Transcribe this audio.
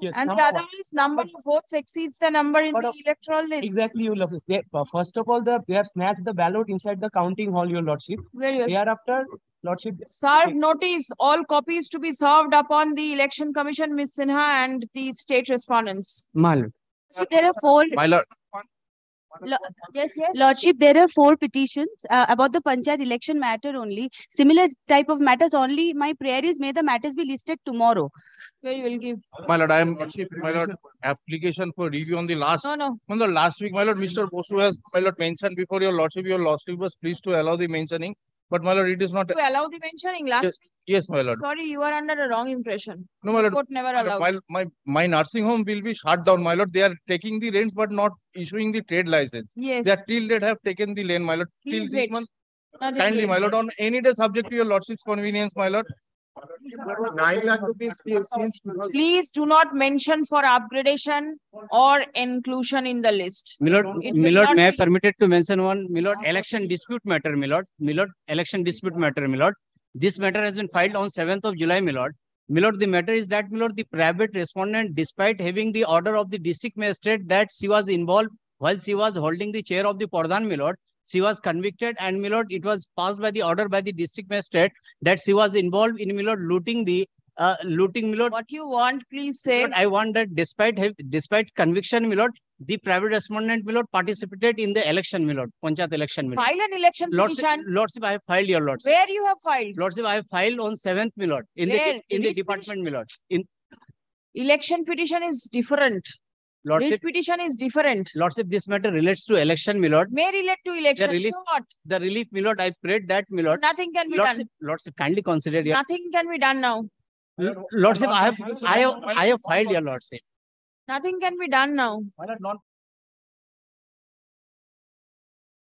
Yes, And the number one. otherwise, number of votes exceeds the number in the of- electoral list. Exactly, your lordship. They, uh, first of all, the, they have snatched the ballot inside the counting hall, your lordship. Very well. Thereafter, lordship. Serve notice, all copies to be served upon the election commission, Ms. Sinha and the state respondents. My lord. There are four, My lord, Yes, yes. Lordship, there are four petitions uh, about the Panchayat election matter only. Similar type of matters only. My prayer is may the matters be listed tomorrow. Where you will give. my lord, I am, my lord, application for review on the last, No, no. on the last week, my lord, Mr. Bosu has, my lord, mentioned before your lordship, your lordship was pleased to allow the mentioning. But my lord, it is not, To allow the mentioning last Yes, week. Yes, my lord. Sorry, you are under a wrong impression. No, my lord, Court never my allowed. while my, my nursing home will be shut down, my lord, they are taking the rents but not issuing the trade license. Yes. They are till date have taken the lane, my lord, till Please this wait. month. Nothing Kindly, doing. my lord, on any day subject to your lordship's convenience, my lord. Nine lakh rupees since Please do not mention for upgradation or inclusion in the list. Milord, It will Milord, not may I be- permitted to mention one, Milord, election dispute matter, Milord, Milord, election dispute matter, Milord. This matter has been filed on seventh of July, Milord. Milord, the matter is that, Milord, the private respondent, despite having the order of the district magistrate that she was involved while she was holding the chair of the Pradhan, Milord, she was convicted and, Milord, it was passed by the order by the district magistrate that she was involved in, Milord, looting the, uh, looting, Milord, What you want, please say. I want that despite despite conviction, Milord, the private respondent, Milord, participated in the election, Milord, Panchayat election, Milord. File an election Lordship, petition. Lordship, I have filed your Lordship. Where you have filed? Lordship, I have filed on seventh, Milord, in the, Where? de- in the department, Milord. In Election petition is different. Writ Lordship, petition is different. Lordship, this matter relates to election, Milord. May relate to election. relief- So what? The relief, Milord, I prayed that, Milord. Nothing can be done. Lordship, Lordship, kindly consider your, Nothing can be done now. Lordship, I have, I have, I have filed your Lordship. Nothing can be done now. My lord, non-